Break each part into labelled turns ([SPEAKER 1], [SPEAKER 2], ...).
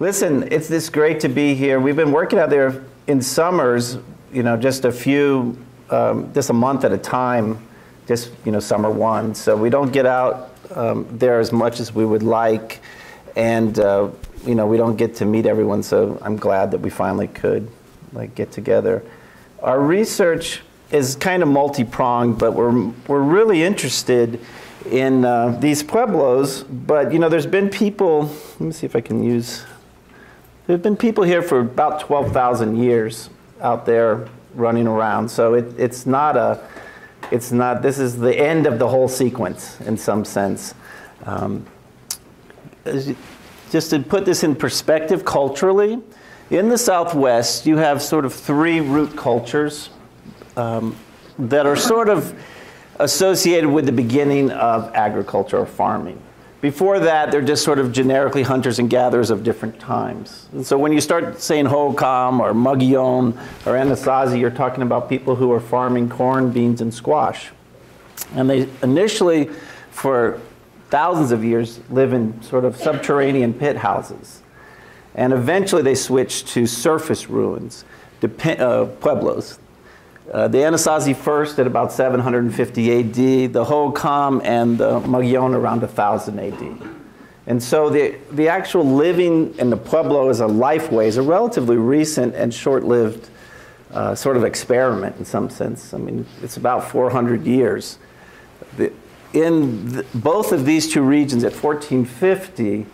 [SPEAKER 1] Listen, it's this great to be here. We've been working out there in summers, you know, just a few, um, just a month at a time, just, you know, summer one. So we don't get out um, there as much as we would like. And, uh, you know, we don't get to meet everyone. So I'm glad that we finally could, like, get together. Our research is kind of multi-pronged, but we're, we're really interested in uh, these pueblos. But, you know, there's been people, let me see if I can use, there's been people here for about 12,000 years out there running around. So it, it's not a, it's not, this is the end of the whole sequence in some sense. Um, just to put this in perspective culturally, in the Southwest, you have sort of three root cultures um, that are sort of associated with the beginning of agriculture or farming. Before that, they're just sort of generically hunters and gatherers of different times. And so when you start saying Hohokam or Mogollon or Anasazi, you're talking about people who are farming corn, beans, and squash. And they initially, for thousands of years, live in sort of subterranean pit houses. And eventually they switch to surface ruins, uh, pueblos, uh, the Anasazi first at about 750 AD, the Hohokam and the Mogollon around 1000 AD. And so the, the actual living in the Pueblo as a lifeway is a relatively recent and short-lived uh, sort of experiment in some sense. I mean, it's about 400 years. The, in the, both of these two regions at 1450,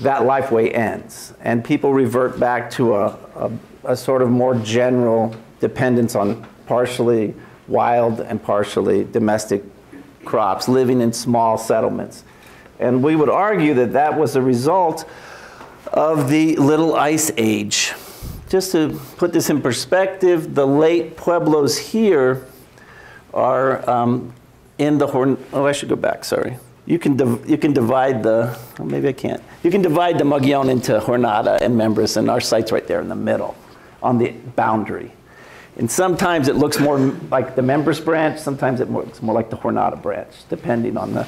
[SPEAKER 1] that lifeway ends, and people revert back to a, a, a sort of more general dependence on partially wild and partially domestic crops living in small settlements. And we would argue that that was a result of the Little Ice Age. Just to put this in perspective, the late pueblos here are um, in the Horn. Oh, I should go back. Sorry. You can you can divide the. Oh, maybe I can't. You can divide the Mogollon into Jornada and Mimbres, and our site's right there in the middle, on the boundary. And sometimes it looks more like the Mimbres branch, sometimes it looks more like the Jornada branch, depending on the,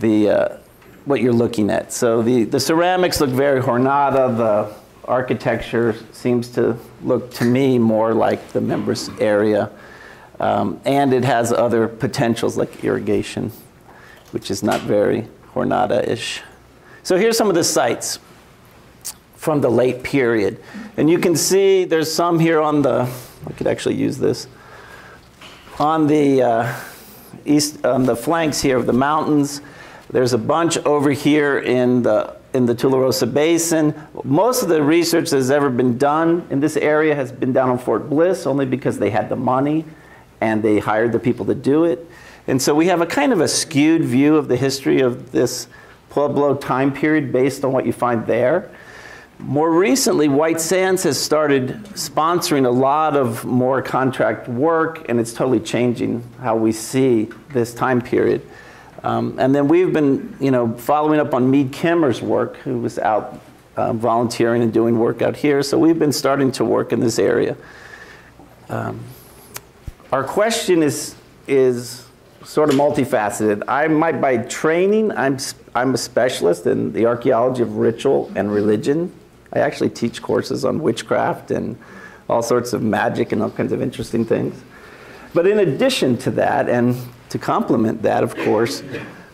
[SPEAKER 1] the, uh, what you're looking at. So the, the ceramics look very Jornada, the architecture seems to look to me more like the Mimbres area. Um, and it has other potentials like irrigation, which is not very Jornada-ish. So here's some of the sites from the late period. And you can see there's some here on the I could actually use this. On the uh, east, on the flanks here of the mountains, there's a bunch over here in the in the Tularosa Basin. Most of the research that's ever been done in this area has been down on Fort Bliss, only because they had the money and they hired the people to do it. And so we have a kind of a skewed view of the history of this Pueblo time period based on what you find there. More recently, White Sands has started sponsoring a lot of more contract work, and it's totally changing how we see this time period. Um, and then we've been, you know, following up on Mead Kemrer's work, who was out uh, volunteering and doing work out here. So we've been starting to work in this area. Um, our question is, is sort of multifaceted. I might, by training, I'm, I'm a specialist in the archaeology of ritual and religion. I actually teach courses on witchcraft and all sorts of magic and all kinds of interesting things. But in addition to that, and to complement that, of course,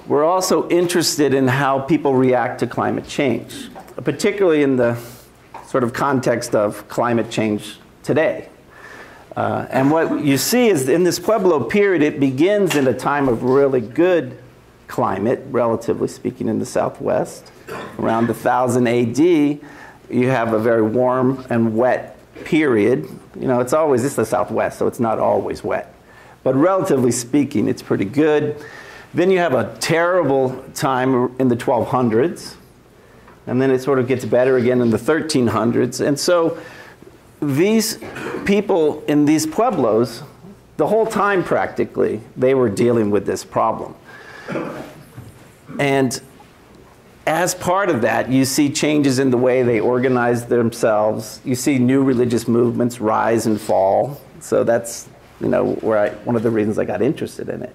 [SPEAKER 1] we're also interested in how people react to climate change, particularly in the sort of context of climate change today. Uh, and what you see is in this Pueblo period, it begins in a time of really good climate, relatively speaking, in the Southwest, around 1000 AD you have a very warm and wet period. You know, it's always, it's the Southwest, so it's not always wet. But relatively speaking, it's pretty good. Then you have a terrible time in the 1200s, and then it sort of gets better again in the 1300s. And so these people in these pueblos, the whole time practically, they were dealing with this problem. And as part of that, you see changes in the way they organize themselves. You see new religious movements rise and fall. So that's, you know, where I, one of the reasons I got interested in it.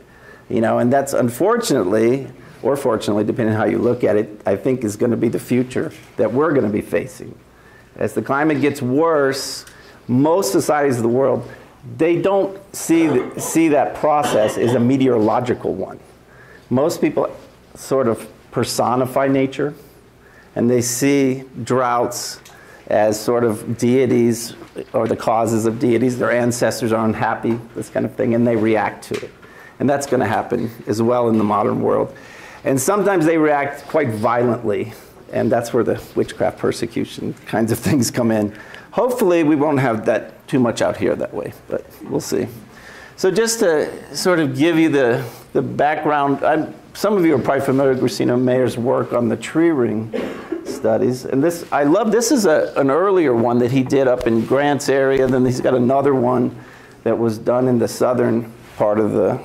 [SPEAKER 1] You know, and that's unfortunately or fortunately, depending on how you look at it, I think is going to be the future that we're going to be facing. As the climate gets worse, most societies of the world, they don't see, see that process as a meteorological one. Most people sort of personify nature, and they see droughts as sort of deities or the causes of deities. Their ancestors are unhappy, this kind of thing, and they react to it. And that's going to happen as well in the modern world. And sometimes they react quite violently, and that's where the witchcraft persecution kinds of things come in. Hopefully, we won't have that too much out here that way, but we'll see. So, just to sort of give you the, the background, I'm, some of you are probably familiar with Grissino-Mayer's work on the tree ring studies. And this, I love, this is a, an earlier one that he did up in Grants area. Then he's got another one that was done in the southern part of the,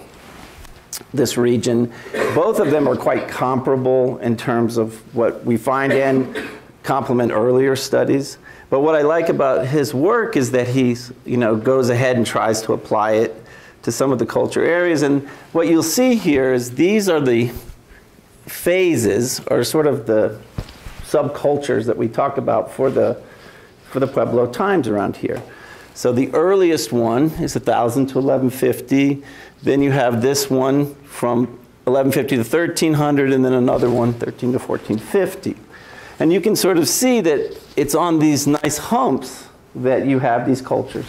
[SPEAKER 1] this region. Both of them are quite comparable in terms of what we find and complement earlier studies. But what I like about his work is that he you know, goes ahead and tries to apply it to some of the culture areas. And what you'll see here is these are the phases, or sort of the subcultures that we talk about for the, for the Pueblo times around here. So the earliest one is 1000 to 1150. Then you have this one from 1150 to 1300, and then another one, 13 to 1450. And you can sort of see that it's on these nice humps that you have these cultures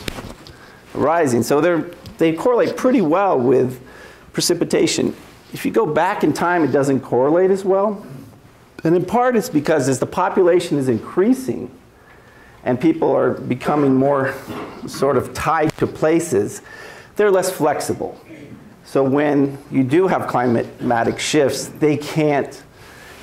[SPEAKER 1] rising. So they're, they correlate pretty well with precipitation. If you go back in time, it doesn't correlate as well. And in part, it's because as the population is increasing and people are becoming more sort of tied to places, they're less flexible. So when you do have climatic shifts, they can't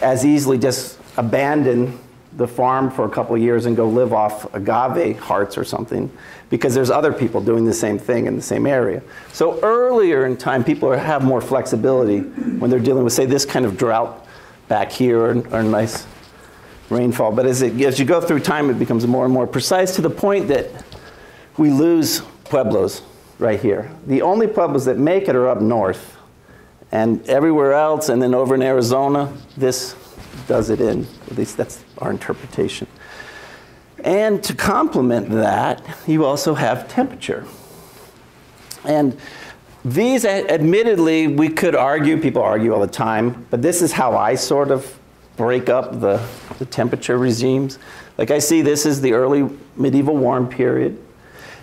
[SPEAKER 1] as easily just abandon the farm for a couple years and go live off agave hearts or something because there's other people doing the same thing in the same area. So earlier in time, people are, have more flexibility when they're dealing with, say, this kind of drought back here or, or nice rainfall. But as, it, as you go through time, it becomes more and more precise to the point that we lose pueblos right here. The only pueblos that make it are up north. And everywhere else, and then over in Arizona, this does it in. At least that's our interpretation. And to complement that, you also have temperature. And these, admittedly, we could argue, people argue all the time, but this is how I sort of break up the, the temperature regimes. Like I see this is the early medieval warm period,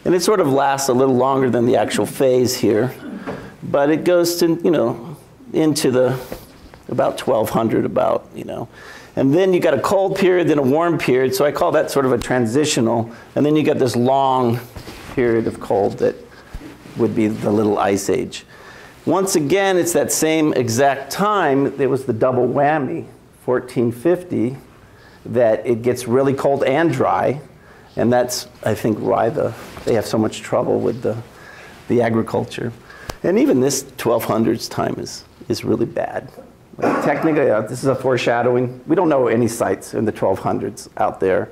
[SPEAKER 1] and it sort of lasts a little longer than the actual phase here, but it goes to, you know, into the about 1200 about, you know. And then you got a cold period, then a warm period, so I call that sort of a transitional, and then you got this long period of cold that would be the Little Ice Age. Once again, it's that same exact time, it was the double whammy, 1450, that it gets really cold and dry. And that's, I think, why the, they have so much trouble with the, the agriculture. And even this 1200s time is, is really bad. Technically, uh, this is a foreshadowing. We don't know any sites in the 1200s out there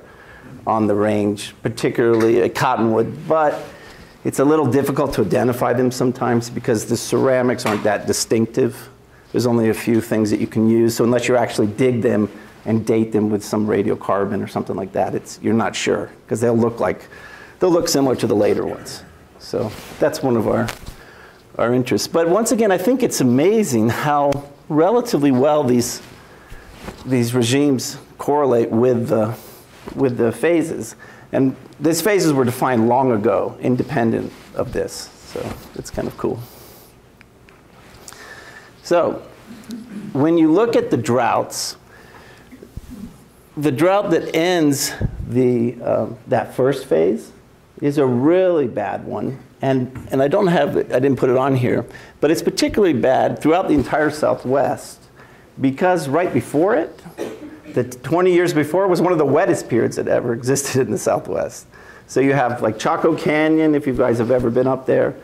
[SPEAKER 1] on the range, particularly at Cottonwood, but it's a little difficult to identify them sometimes because the ceramics aren't that distinctive. There's only a few things that you can use. So unless you actually dig them and date them with some radiocarbon or something like that, it's, you're not sure because they'll look like, they'll look similar to the later ones. So that's one of our, our interests. But once again, I think it's amazing how relatively well these, these regimes correlate with the, with the phases. And these phases were defined long ago, independent of this. So it's kind of cool. So when you look at the droughts, the drought that ends the, uh, that first phase is a really bad one. And, and I don't have, I didn't put it on here, but it's particularly bad throughout the entire Southwest because right before it, the 20 years before was one of the wettest periods that ever existed in the Southwest. So you have like Chaco Canyon, if you guys have ever been up there.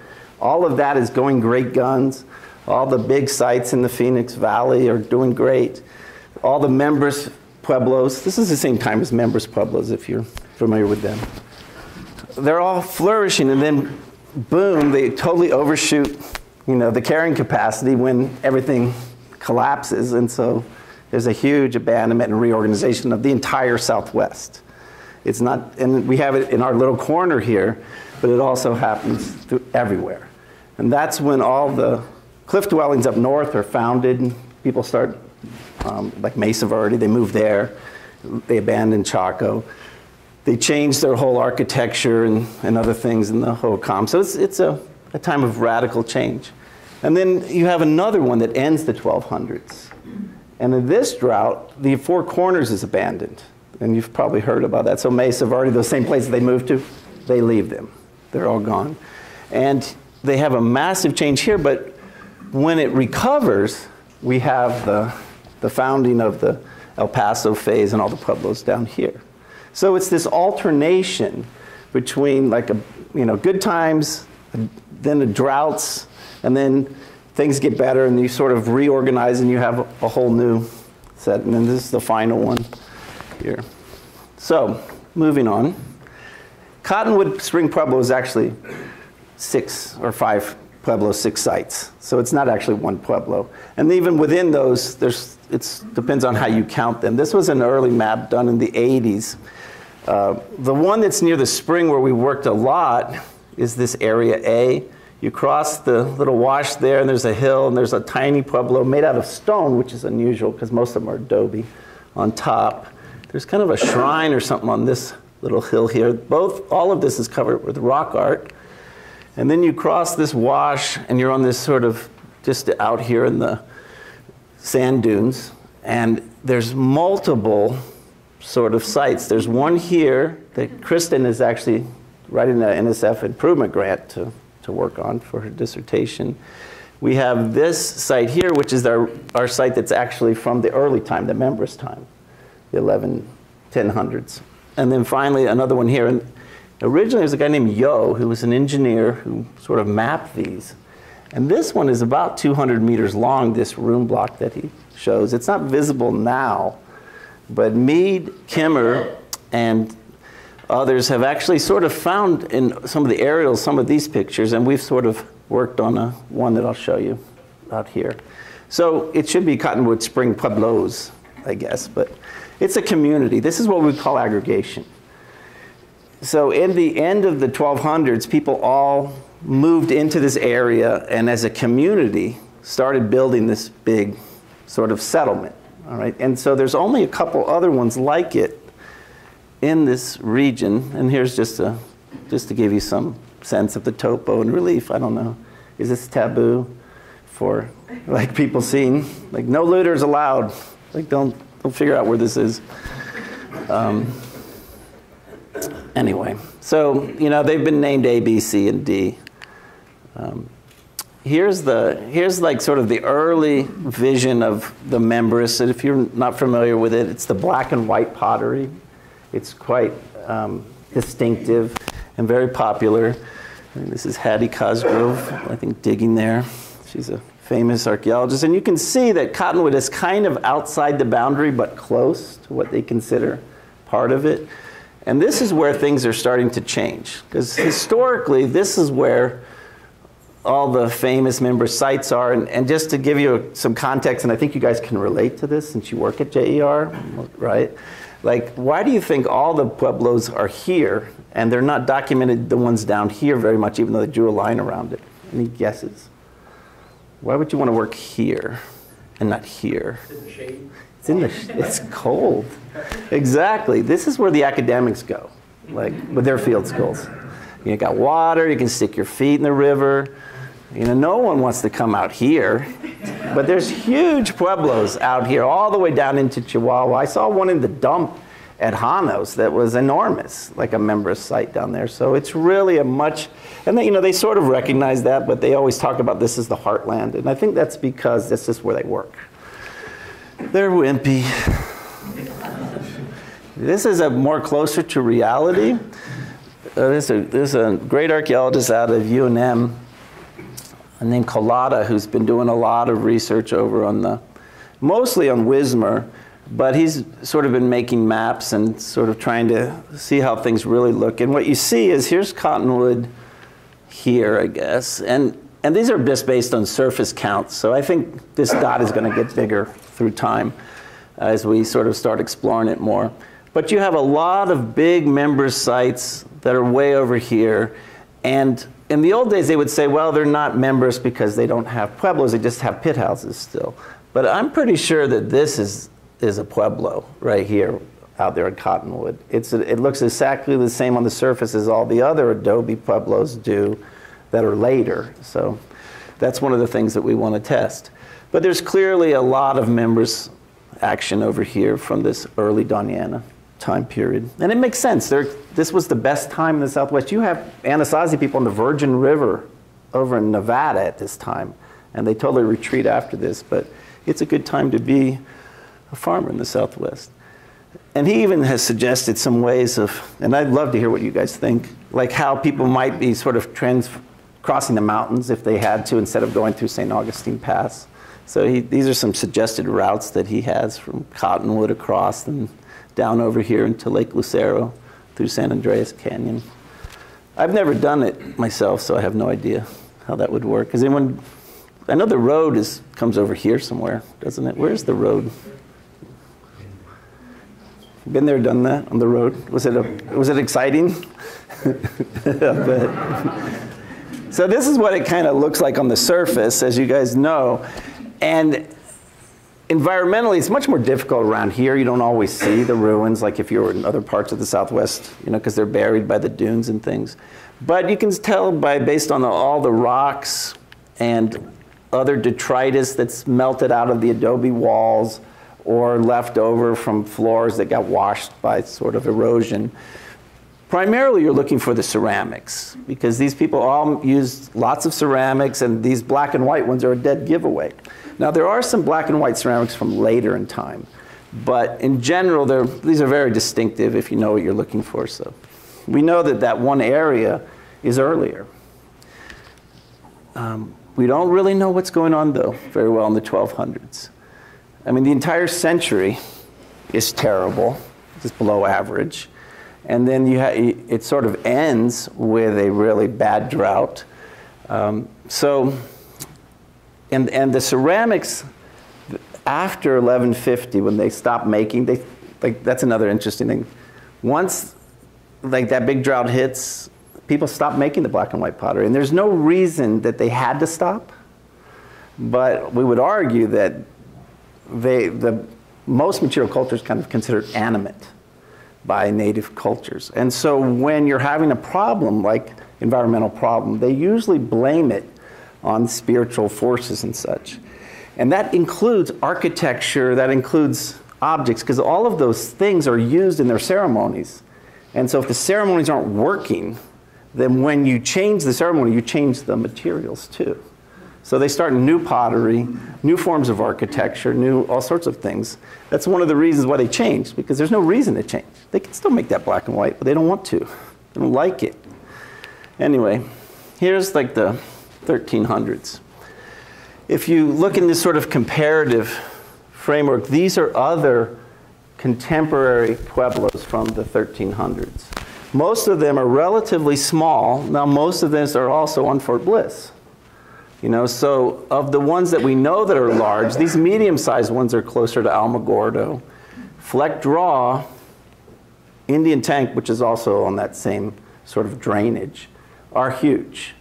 [SPEAKER 1] All of that is going great guns. All the big sites in the Phoenix Valley are doing great. All the Mimbres pueblos, this is the same time as Mimbres pueblos if you're familiar with them. They're all flourishing and then boom, they totally overshoot, you know, the carrying capacity when everything collapses, and so there's a huge abandonment and reorganization of the entire Southwest. It's not, and we have it in our little corner here, but it also happens everywhere. And that's when all the cliff dwellings up north are founded. People start, um, like Mesa Verde, they move there. They abandon Chaco. They change their whole architecture and, and other things in the Hohokam. So it's, it's a, a time of radical change. And then you have another one that ends the 1200s. And in this drought, the Four Corners is abandoned. And you've probably heard about that. So Mesa Verde, those same places they moved to, they leave them. They're all gone. And they have a massive change here, but when it recovers, we have the, the founding of the El Paso phase and all the pueblos down here. So it's this alternation between like a, you know, good times, then the droughts, and then things get better and you sort of reorganize and you have a whole new set. And then this is the final one here. So moving on. Cottonwood Spring Pueblo is actually six or five pueblos, six sites. So it's not actually one pueblo. And even within those, there's, it depends on how you count them. This was an early map done in the 80s. Uh, the one that's near the spring where we worked a lot is this area A. You cross the little wash there, and there's a hill, and there's a tiny pueblo made out of stone, which is unusual because most of them are adobe on top. There's kind of a shrine or something on this little hill here. Both, all of this is covered with rock art. And then you cross this wash, and you're on this sort of just out here in the sand dunes, and there's multiple sort of sites. There's one here that Kristen is actually writing an NSF improvement grant to, to work on for her dissertation. We have this site here, which is our, our site that's actually from the early time, the Mimbres time, the 11, 1000s. And then finally, another one here. And originally, there was a guy named Yo, who was an engineer who sort of mapped these. And this one is about 200 meters long, this room block that he shows. It's not visible now, but Mead, Kemrer, and others have actually sort of found in some of the aerials some of these pictures, and we've sort of worked on a, one that I'll show you out here. So it should be Cottonwood Spring Pueblos, I guess, but it's a community. This is what we call aggregation. So in the end of the 1200s, people all moved into this area and as a community started building this big sort of settlement. All right, and so there's only a couple other ones like it in this region. And here's just a, just to give you some sense of the topo and relief. I don't know, is this taboo for like people seeing like no looters allowed? Like don't don't figure out where this is. Um, anyway, so you know they've been named A, B, C, and D. Um, here's the here's like sort of the early vision of the Mimbres. And if you're not familiar with it, it's the black and white pottery. It's quite um, distinctive and very popular. And this is Hattie Cosgrove, I think, digging there. She's a famous archaeologist. And you can see that Cottonwood is kind of outside the boundary, but close to what they consider part of it. And this is where things are starting to change. Because historically, this is where all the famous Mimbres sites are. And, and, just to give you some context, and I think you guys can relate to this since you work at JER, right? Like, why do you think all the pueblos are here and they're not documented, the ones down here, very much, even though they drew a line around it? Any guesses? Why would you want to work here and not here? It's in the it's cold. Exactly. This is where the academics go, like with their field schools. You got water, you can stick your feet in the river. You know, no one wants to come out here. But there's huge pueblos out here, all the way down into Chihuahua. I saw one in the dump at Janos that was enormous, like a Mimbres site down there. So it's really a much, and they, you know, they sort of recognize that, but they always talk about this as the heartland. And I think that's because this is where they work. They're wimpy. This is a more closer to reality. Uh, there's, a, there's a great archaeologist out of UNM named Collada who's been doing a lot of research over on the, mostly on Wismar, but he's sort of been making maps and sort of trying to see how things really look. And what you see is here's Cottonwood here, I guess. And and these are just based on surface counts. So I think this dot is going to get bigger through time as we sort of start exploring it more. But you have a lot of big Mimbres sites that are way over here. And in the old days, they would say, well, they're not Mimbres because they don't have pueblos, they just have pit houses still. But I'm pretty sure that this is, is a pueblo right here out there in Cottonwood. It's a, it looks exactly the same on the surface as all the other adobe pueblos do that are later. So that's one of the things that we want to test. But there's clearly a lot of Mimbres action over here from this early Doña Ana time period. And it makes sense. They're, this was the best time in the Southwest. You have Anasazi people on the Virgin River over in Nevada at this time, and they totally retreat after this, but it's a good time to be a farmer in the Southwest. And he even has suggested some ways of, and I'd love to hear what you guys think, like how people might be sort of trans, crossing the mountains if they had to instead of going through St. Augustine Pass. So he, these are some suggested routes that he has from Cottonwood across and down over here into Lake Lucero through San Andres Canyon. I've never done it myself, so I have no idea how that would work. Is anyone? I know the road is comes over here somewhere, doesn't it? Where's the road? Been there, done that on the road. Was it a, was it exciting? so this is what it kind of looks like on the surface, as you guys know, and environmentally, it's much more difficult around here. You don't always see the ruins like if you were in other parts of the Southwest, you know, because they're buried by the dunes and things. But you can tell by based on the, all the rocks and other detritus that's melted out of the adobe walls or left over from floors that got washed by sort of erosion. Primarily, you're looking for the ceramics because these people all used lots of ceramics, and these black and white ones are a dead giveaway. Now, there are some black and white ceramics from later in time, but in general, these are very distinctive if you know what you're looking for. So we know that that one area is earlier. Um, we don't really know what's going on, though, very well in the 1200s. I mean, the entire century is terrible, it's below average. And then you it sort of ends with a really bad drought. Um, so and, and the ceramics after 1150 when they stopped making they like that's another interesting thing. Once like that big drought hits people stop making the black and white pottery. And there's no reason that they had to stop. But we would argue that they the most material cultures kind of considered animate by native cultures. And so when you're having a problem like environmental problem they usually blame it on spiritual forces and such. And that includes architecture, that includes objects, because all of those things are used in their ceremonies. And so if the ceremonies aren't working, then when you change the ceremony, you change the materials too. So they start new pottery, new forms of architecture, new all sorts of things. That's one of the reasons why they changed, because there's no reason to change. They can still make that black and white, but they don't want to. They don't like it. Anyway, here's like the 1300s. If you look in this sort of comparative framework, these are other contemporary pueblos from the 1300s. Most of them are relatively small. Now, most of these are also on Fort Bliss. You know, so of the ones that we know that are large, these medium-sized ones are closer to Alamogordo. Fleck Draw, Indian Tank, which is also on that same sort of drainage, are huge.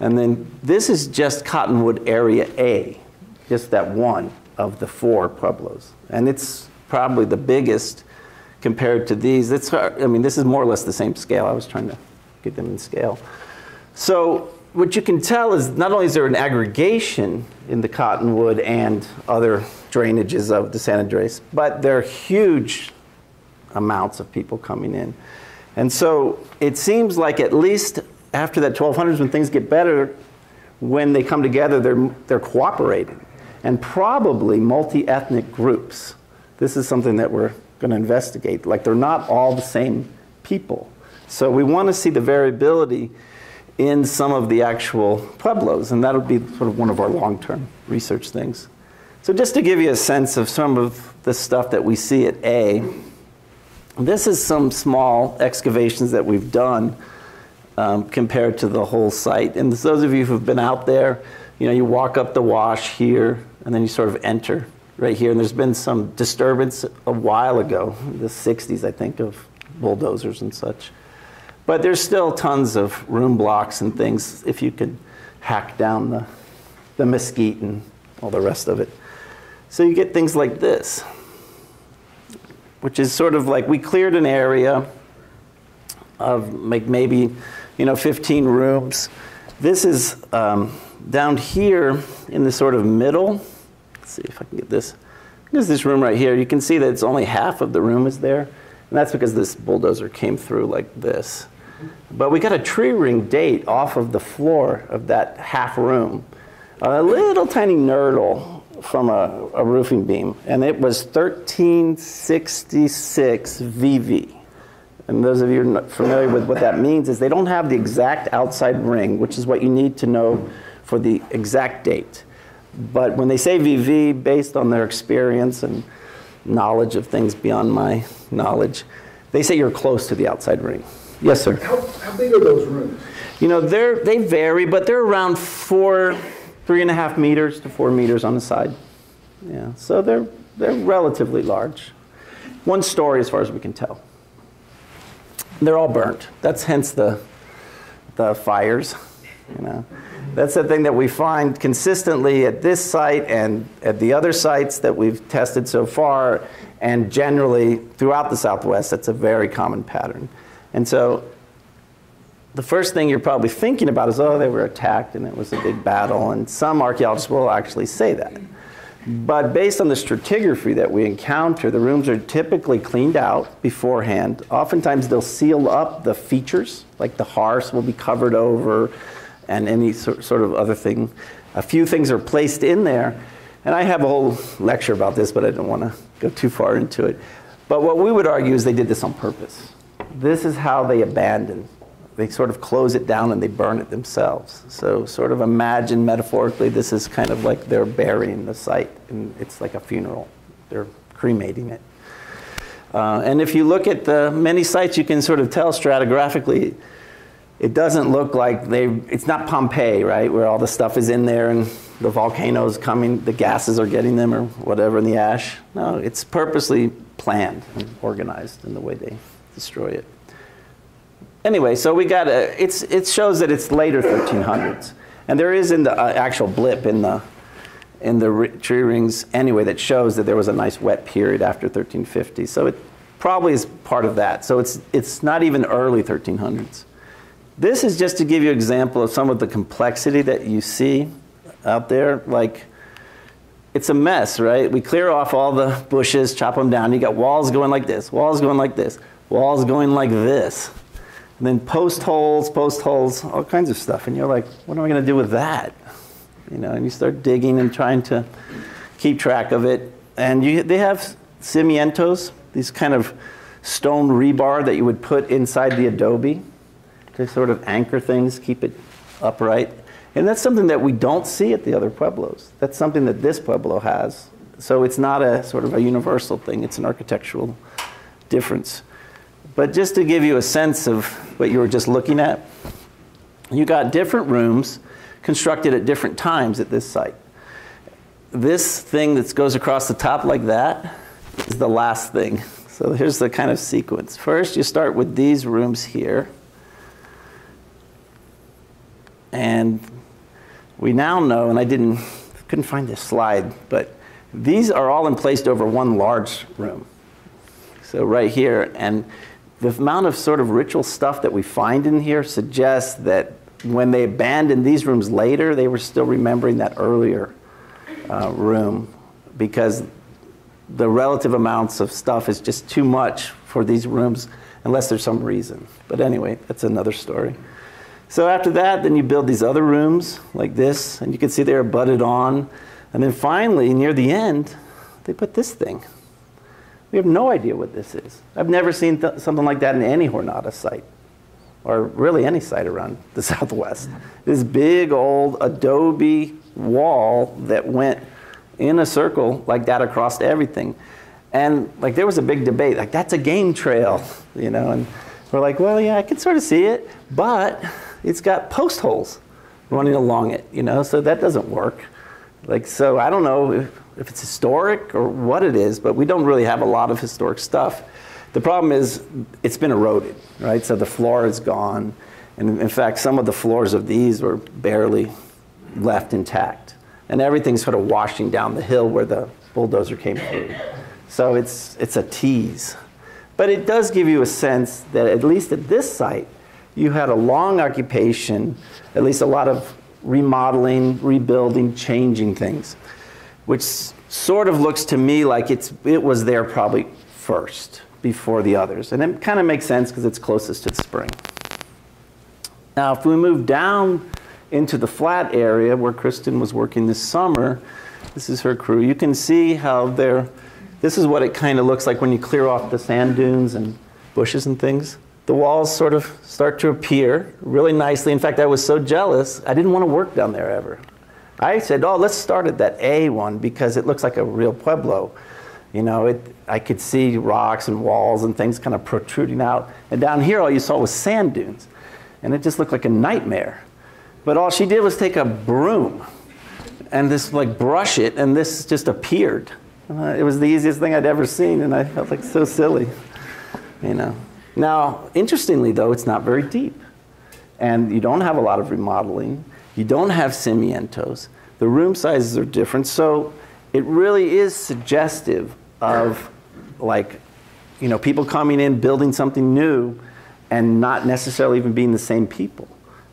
[SPEAKER 1] And then this is just Cottonwood Area A, just that one of the four pueblos. And it's probably the biggest compared to these. It's, I mean, this is more or less the same scale. I was trying to get them in scale. So what you can tell is not only is there an aggregation in the Cottonwood and other drainages of the San Andres, but there are huge amounts of people coming in. And so it seems like at least after that 1200s, when things get better, when they come together, they're, they're cooperating. And probably multi ethnic groups. This is something that we're going to investigate. Like, they're not all the same people. So, we want to see the variability in some of the actual pueblos, and that'll be sort of one of our long term research things. So, just to give you a sense of some of the stuff that we see at A, this is some small excavations that we've done um, compared to the whole site. And those of you who've been out there, you know, you walk up the wash here, and then you sort of enter right here. And there's been some disturbance a while ago, the 60s, I think, of bulldozers and such. But there's still tons of room blocks and things if you could hack down the, the mesquite and all the rest of it. So you get things like this, which is sort of like we cleared an area of like maybe, you know, 15 rooms. This is um, down here in the sort of middle. Let's see if I can get this. There's this room right here. You can see that it's only half of the room is there. And that's because this bulldozer came through like this. But we got a tree ring date off of the floor of that half room. A little tiny nurdle from a, a roofing beam, and it was 1366 VV. And those of you not familiar with what that means is they don't have the exact outside ring, which is what you need to know for the exact date. But when they say VV, based on their experience and knowledge of things beyond my knowledge, they say you're close to the outside ring. Yes, sir.
[SPEAKER 2] How, how big are those rooms?
[SPEAKER 1] You know, they're, they vary, but they're around four, three and a half meters to four meters on the side. Yeah, so they're, they're relatively large. One story as far as we can tell. They're all burnt. That's hence the, the fires, you know. That's the thing that we find consistently at this site and at the other sites that we've tested so far, and generally throughout the Southwest, that's a very common pattern. And so the first thing you're probably thinking about is, oh, they were attacked and it was a big battle. And some archaeologists will actually say that. But based on the stratigraphy that we encounter, the rooms are typically cleaned out beforehand. Oftentimes they'll seal up the features, like the hearth will be covered over and any sort of other thing. A few things are placed in there. And I have a whole lecture about this, but I don't want to go too far into it. But what we would argue is they did this on purpose. This is how they abandon. They sort of close it down and they burn it themselves. So, sort of imagine metaphorically, this is kind of like they're burying the site, and it's like a funeral. They're cremating it. Uh, and if you look at the many sites, you can sort of tell stratigraphically, it doesn't look like they, it's not Pompeii, right, where all the stuff is in there and the volcanoes coming, the gases are getting them or whatever in the ash. No, it's purposely planned and organized in the way they destroy it. Anyway, so we got a, it's, it shows that it's later 1300s. And there is in the uh, actual blip in the, in the tree rings anyway that shows that there was a nice wet period after 1350. So it probably is part of that. So it's, it's not even early 1300s. This is just to give you an example of some of the complexity that you see out there. Like, it's a mess, right? We clear off all the bushes, chop them down. You got walls going like this, walls going like this, walls going like this. And then post holes, post holes, all kinds of stuff. And you're like, what am I going to do with that? You know, and you start digging and trying to keep track of it. And you, they have cimientos, these kind of stone rebar that you would put inside the adobe to sort of anchor things, keep it upright. And that's something that we don't see at the other pueblos. That's something that this pueblo has. So it's not a sort of a universal thing, it's an architectural difference. But just to give you a sense of what you were just looking at, you got different rooms constructed at different times at this site. This thing that goes across the top like that is the last thing. So here's the kind of sequence. First, you start with these rooms here. And we now know, and I didn't, couldn't find this slide, but these are all emplaced over one large room. So right here, and the amount of sort of ritual stuff that we find in here suggests that when they abandoned these rooms later, they were still remembering that earlier uh, room because the relative amounts of stuff is just too much for these rooms unless there's some reason. But anyway, that's another story. So after that, then you build these other rooms like this, and you can see they're butted on. And then finally, near the end, they put this thing. We have no idea what this is. I've never seen th- something like that in any Jornada site, or really any site around the Southwest. This big old adobe wall that went in a circle like that across everything. And like there was a big debate, like that's a game trail, you know, and We're like, well, yeah, I can sort of see it, but it's got post holes running along it, you know, so that doesn't work. Like, so I don't know if, if it's historic or what it is, but we don't really have a lot of historic stuff. The problem is it's been eroded, right? So the floor is gone. And in fact, some of the floors of these were barely left intact. And everything's sort of washing down the hill where the bulldozer came through. So it's, it's a tease. But it does give you a sense that at least at this site, you had a long occupation, at least a lot of remodeling, rebuilding, changing things, which sort of looks to me like it's, it was there probably first before the others. And it kind of makes sense because it's closest to the spring. Now, if we move down into the flat area where Kristen was working this summer, this is her crew, you can see how they're, this is what it kind of looks like when you clear off the sand dunes and bushes and things. The walls sort of start to appear really nicely. In fact, I was so jealous, I didn't want to work down there ever. I said, oh, let's start at that A one because it looks like a real Pueblo. You know, it, I could see rocks and walls and things kind of protruding out. And down here, all you saw was sand dunes. And it just looked like a nightmare. But all she did was take a broom and this like brush it, and this just appeared. Uh, it was the easiest thing I'd ever seen, and I felt like so silly, you know. Now, interestingly though, it's not very deep, and you don't have a lot of remodeling. You don't have cimientos. The room sizes are different, so it really is suggestive of like, you know, people coming in, building something new, and not necessarily even being the same people.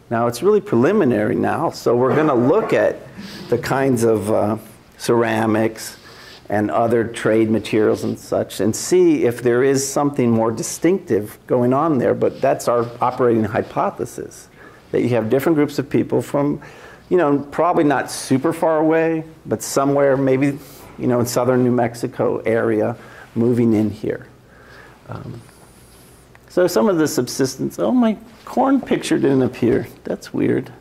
[SPEAKER 1] Now, it's really preliminary now, so we're going to look at the kinds of uh, ceramics and other trade materials and such and see if there is something more distinctive going on there. But that's our operating hypothesis that you have different groups of people from, you know, probably not super far away, but somewhere maybe, you know, in southern New Mexico area moving in here. Um, so some of the subsistence, oh, my corn picture didn't appear. That's weird.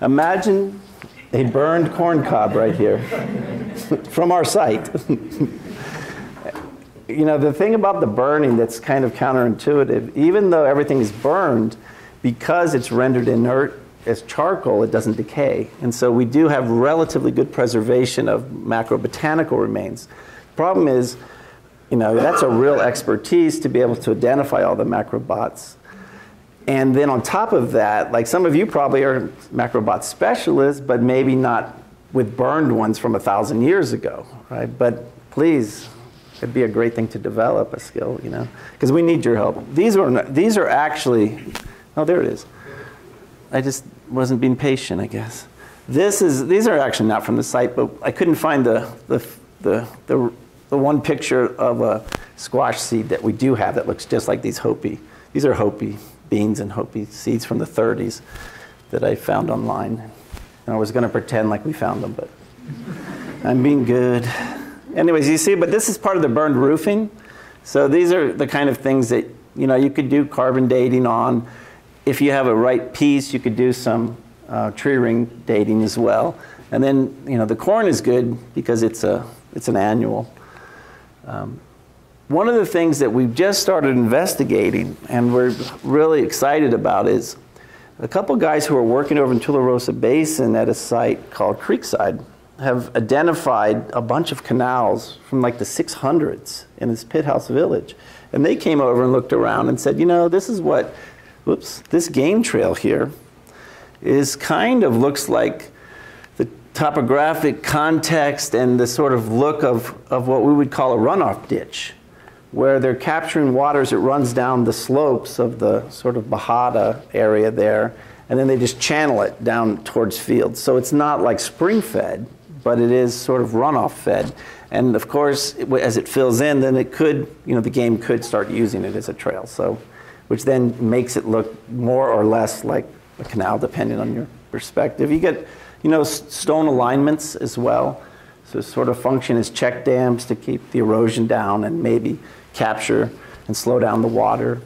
[SPEAKER 1] Imagine a burned corn cob right here from our site. you know, the thing about the burning that's kind of counterintuitive, even though everything is burned, because it's rendered inert as charcoal, it doesn't decay. And so we do have relatively good preservation of macrobotanical remains. Problem is, you know, that's a real expertise to be able to identify all the macrobots. And then on top of that, like some of you probably are macrobot specialists, but maybe not with burned ones from a thousand years ago, right? But please, it'd be a great thing to develop a skill, you know, because we need your help. These are these are actually, oh, there it is. I just wasn't being patient, I guess. This is these are actually not from the site, but I couldn't find the the the, the the one picture of a squash seed that we do have that looks just like these Hopi. These are Hopi beans and Hopi seeds from the 30s that I found online. And I was going to pretend like we found them, but I'm being good. Anyways, you see, but this is part of the burned roofing. So these are the kind of things that, you know, you could do carbon dating on. If you have a right piece, you could do some uh, tree ring dating as well. And then, you know, the corn is good because it's, a, it's an annual. Um, one of the things that we've just started investigating and we're really excited about is a couple guys who are working over in Tularosa Basin at a site called Creekside have identified a bunch of canals from like the 600s in this pit house village. And they came over and looked around and said, you know, this is what, whoops, this game trail here is kind of looks like the topographic context and the sort of look of, of what we would call a runoff ditch, where they're capturing water as it runs down the slopes of the sort of Bajada area there, and then they just channel it down towards fields. So it's not like spring fed, but it is sort of runoff fed. And of course, as it fills in, then it could, you know, the game could start using it as a trail. So, which then makes it look more or less like a canal, depending on your perspective. You get you know, stone alignments as well. So sort of function as check dams to keep the erosion down and maybe capture and slow down the water.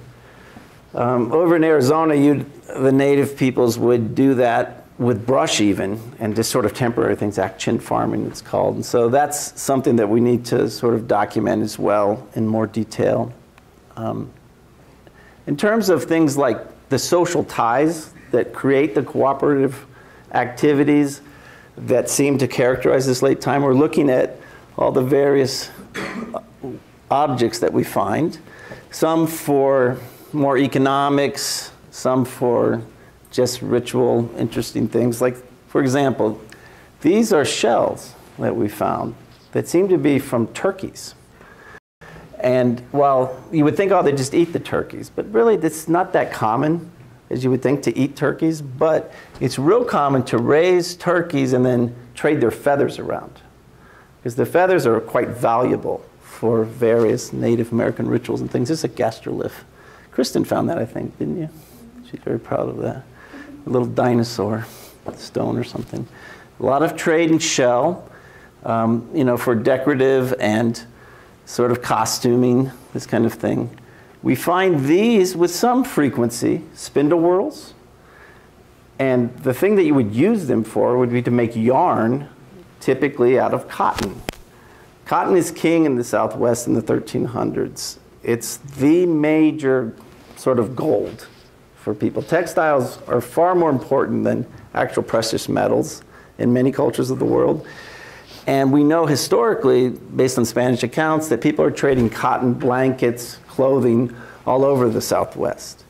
[SPEAKER 1] Um, over in Arizona, the native peoples would do that with brush even, and just sort of temporary things, ak-chin farming it's called. And so that's something that we need to sort of document as well in more detail. Um, In terms of things like the social ties that create the cooperative activities that seem to characterize this late time, we're looking at all the various objects that we find, some for more economics, some for just ritual, interesting things. Like, for example, these are shells that we found that seem to be from turkeys. And while you would think, oh, they just eat the turkeys, but really it's not that common as you would think to eat turkeys, but it's real common to raise turkeys and then trade their feathers around. Because the feathers are quite valuable for various Native American rituals and things. This is a gastrolith. Kristen found that, I think, didn't you? She's very proud of that. A little dinosaur stone or something. A lot of trade in shell, um, you know, for decorative and sort of costuming, this kind of thing. We find these with some frequency, spindle whorls. And the thing that you would use them for would be to make yarn, typically out of cotton. Cotton is king in the Southwest in the 1300s. It's the major sort of gold for people. Textiles are far more important than actual precious metals in many cultures of the world. And we know historically, based on Spanish accounts, that people are trading cotton blankets, clothing all over the Southwest.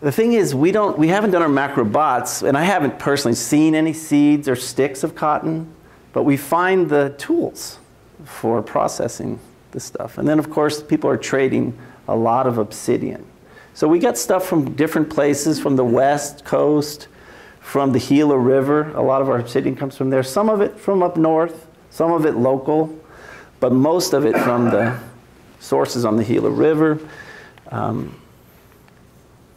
[SPEAKER 1] The thing is, we, don't, we haven't done our macrobots, and I haven't personally seen any seeds or sticks of cotton, but we find the tools for processing this stuff. And then, of course, people are trading a lot of obsidian. So we get stuff from different places, from the west coast, from the Gila River. A lot of our obsidian comes from there. Some of it from up north, some of it local, but most of it from the sources on the Gila River. Um,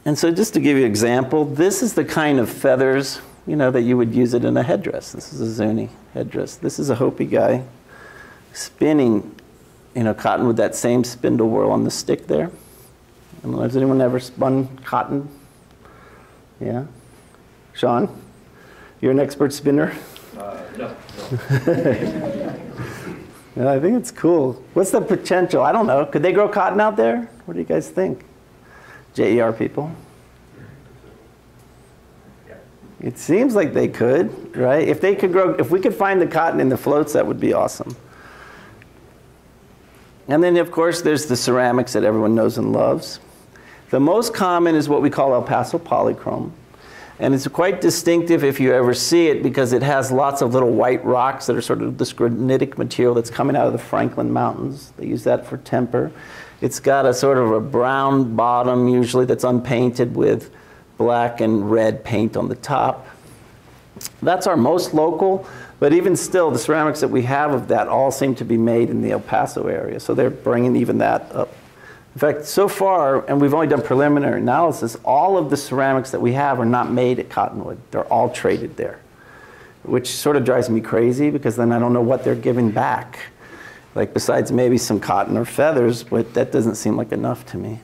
[SPEAKER 1] and so just to give you an example, this is the kind of feathers, you know, that you would use it in a headdress. This is a Zuni headdress. This is a Hopi guy spinning, you know, cotton with that same spindle whorl on the stick there. Has anyone ever spun cotton? Yeah? Sean, you're an expert spinner?
[SPEAKER 2] Uh, no.
[SPEAKER 1] yeah, I think it's cool. What's the potential? I don't know. Could they grow cotton out there? What do you guys think? JER people? It seems like they could, right? If they could grow, if we could find the cotton in the floats, that would be awesome. And then, of course, there's the ceramics that everyone knows and loves. The most common is what we call El Paso polychrome. And it's quite distinctive if you ever see it because it has lots of little white rocks that are sort of this granitic material that's coming out of the Franklin Mountains. They use that for temper. It's got a sort of a brown bottom usually that's unpainted with black and red paint on the top. That's our most local, but even still, the ceramics that we have of that all seem to be made in the El Paso area. So they're bringing even that up. In fact, so far, and we've only done preliminary analysis, all of the ceramics that we have are not made at Cottonwood. They're all traded there, which sort of drives me crazy because then I don't know what they're giving back. Like, besides maybe some cotton or feathers, but that doesn't seem like enough to me.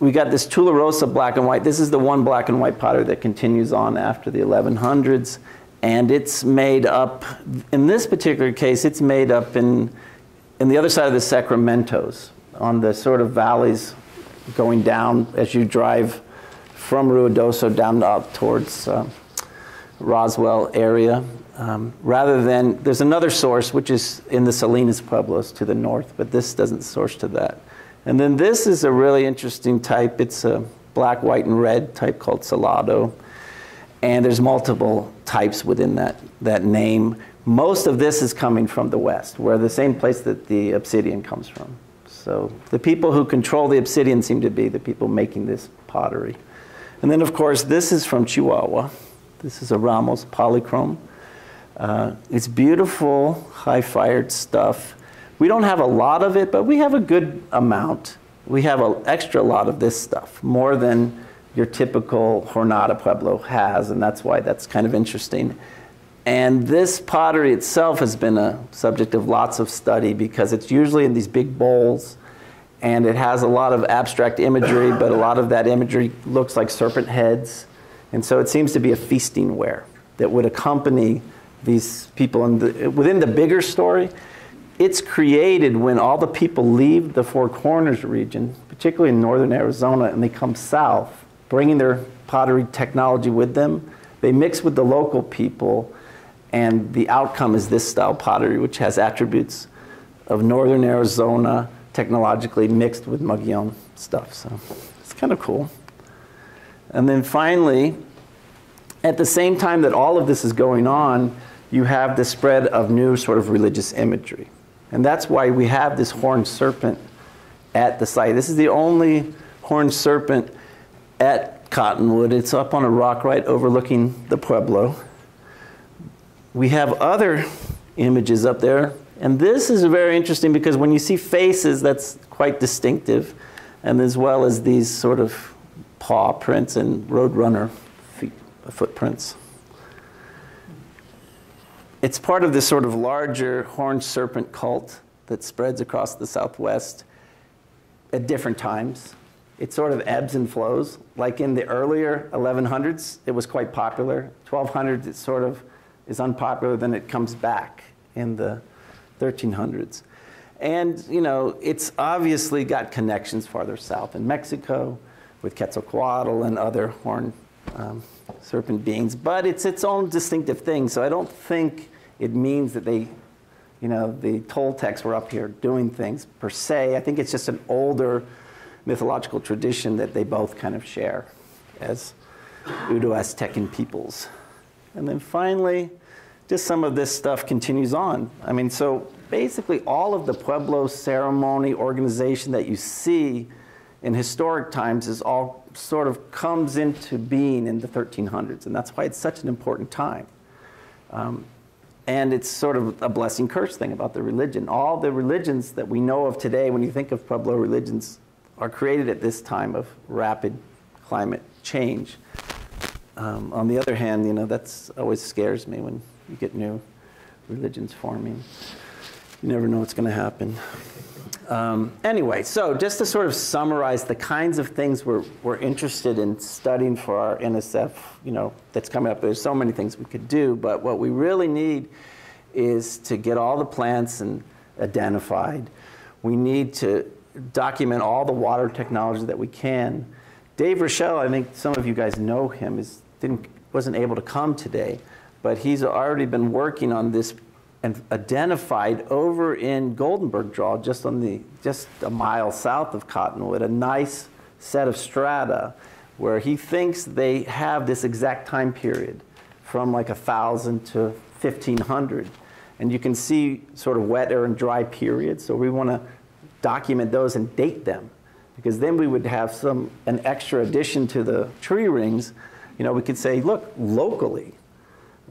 [SPEAKER 1] We got this Tularosa black and white. This is the one black and white pottery that continues on after the 1100s. And it's made up, in this particular case, it's made up in, in the other side of the Sacramentos on the sort of valleys going down as you drive from Ruidoso down up towards uh, Roswell area. Um, rather than, there's another source which is in the Salinas Pueblos to the north, but this doesn't source to that. And then this is a really interesting type. It's a black, white, and red type called Salado. And there's multiple types within that, that name. Most of this is coming from the west, where the same place that the obsidian comes from. So the people who control the obsidian seem to be the people making this pottery. And then, of course, this is from Chihuahua. This is a Ramos polychrome. Uh, it's beautiful, high fired stuff. We don't have a lot of it, but we have a good amount. We have an extra lot of this stuff, more than your typical Jornada Pueblo has, and that's why that's kind of interesting. And this pottery itself has been a subject of lots of study because it's usually in these big bowls and it has a lot of abstract imagery, but a lot of that imagery looks like serpent heads. And so it seems to be a feasting ware that would accompany these people. And the, within the bigger story, it's created when all the people leave the Four Corners region particularly in northern Arizona, and they come south, bringing their pottery technology with them. They mix with the local people, and the outcome is this style pottery, which has attributes of northern Arizona technologically mixed with Mogollon stuff. So it's kind of cool. And then finally, at the same time that all of this is going on, you have the spread of new sort of religious imagery. And that's why we have this horned serpent at the site. This is the only horned serpent at Cottonwood. It's up on a rock right overlooking the Pueblo. We have other images up there. And this is very interesting because when you see faces, that's quite distinctive. And as well as these sort of paw prints and roadrunner feet, uh, footprints. It's part of this sort of larger horned serpent cult that spreads across the Southwest at different times. It sort of ebbs and flows. Like in the earlier 1100s, it was quite popular. 1200s, it sort of is unpopular, then it comes back in the 1300s. And, you know, it's obviously got connections farther south in Mexico with Quetzalcoatl and other horned um, serpent beings, but it's its own distinctive thing. So I don't think it means that they, you know, the Toltecs were up here doing things per se. I think it's just an older mythological tradition that they both kind of share as Uto-Aztecan peoples. And then finally, just some of this stuff continues on. I mean, so basically all of the Pueblo ceremony organization that you see in historic times is all sort of comes into being in the 1300s, and that's why it's such an important time. Um, and it's sort of a blessing curse thing about the religion. All the religions that we know of today, when you think of Pueblo religions, are created at this time of rapid climate change. Um, on the other hand, you know, that's always scares me when you get new religions forming. You never know what's going to happen. Um, anyway, so just to sort of summarize the kinds of things we're, we're interested in studying for our NSF, you know, that's coming up. There's so many things we could do, but what we really need is to get all the plants and identified. We need to document all the water technology that we can. Dave Rachal, I think some of you guys know him, is, didn't, wasn't able to come today, but he's already been working on this and identified over in Goldenberg Draw, just on the just a mile south of Cottonwood, a nice set of strata where he thinks they have this exact time period from like a thousand to 1500. And you can see sort of wetter and dry periods. So we want to document those and date them because then we would have some an extra addition to the tree rings. You know, we could say, look, locally,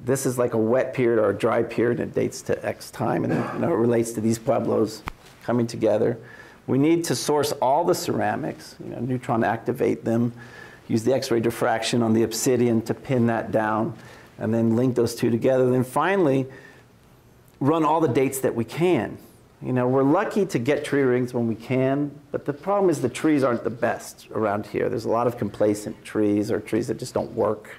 [SPEAKER 1] this is like a wet period or a dry period and it dates to X time and you know, it relates to these pueblos coming together. We need to source all the ceramics, you know, neutron activate them, use the X-ray diffraction on the obsidian to pin that down, and then link those two together. Then finally, run all the dates that we can. You know, we're lucky to get tree rings when we can, but the problem is the trees aren't the best around here. There's a lot of complacent trees or trees that just don't work.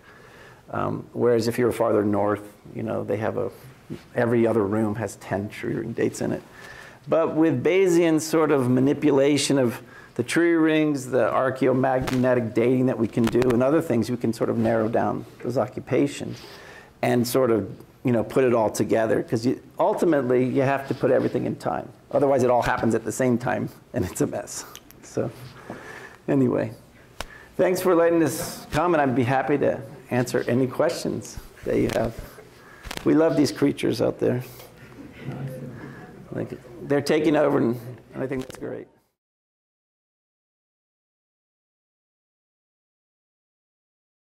[SPEAKER 1] Um, whereas if you're farther north, you know, they have a, every other room has 10 tree ring dates in it. But with Bayesian sort of manipulation of the tree rings, the archaeomagnetic dating that we can do, and other things, we can sort of narrow down those occupations and sort of, you know, put it all together. Because ultimately, you have to put everything in time. Otherwise, it all happens at the same time, and it's a mess. So anyway, thanks for letting us come, and I'd be happy to answer any questions that you have. We love these creatures out there. Like, they're taking over, and I think that's great.